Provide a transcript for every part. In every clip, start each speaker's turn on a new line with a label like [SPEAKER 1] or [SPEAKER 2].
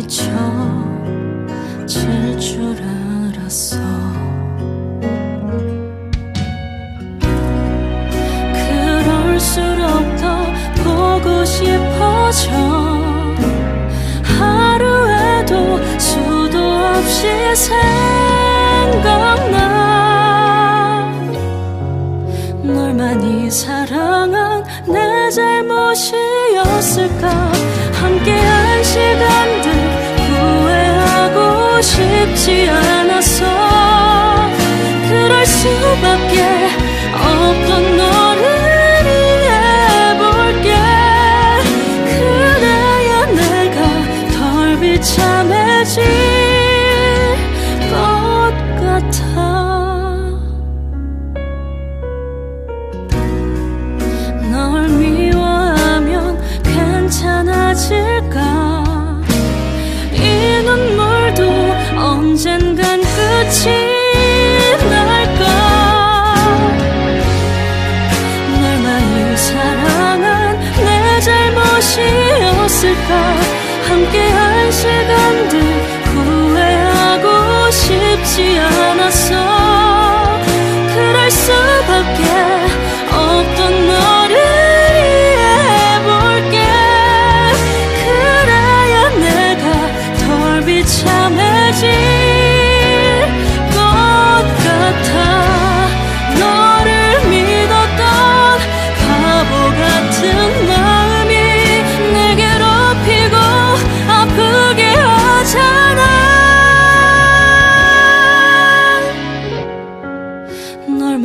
[SPEAKER 1] 잊혀질 줄 알았어. 그럴수록 더 보고 싶어져. 하루에도 수도 없이 생각나. 널 많이 사랑한 내 잘못이었을까? 함께한 후회 하고 싶지 않았 잘못이었을까? 함께한 시간들 후회하고 싶지 않았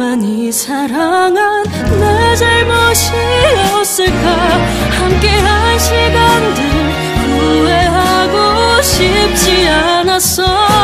[SPEAKER 1] 널 많이 사랑한 내 잘못이었을까? 함께한 시간들 후회하고 싶지 않았어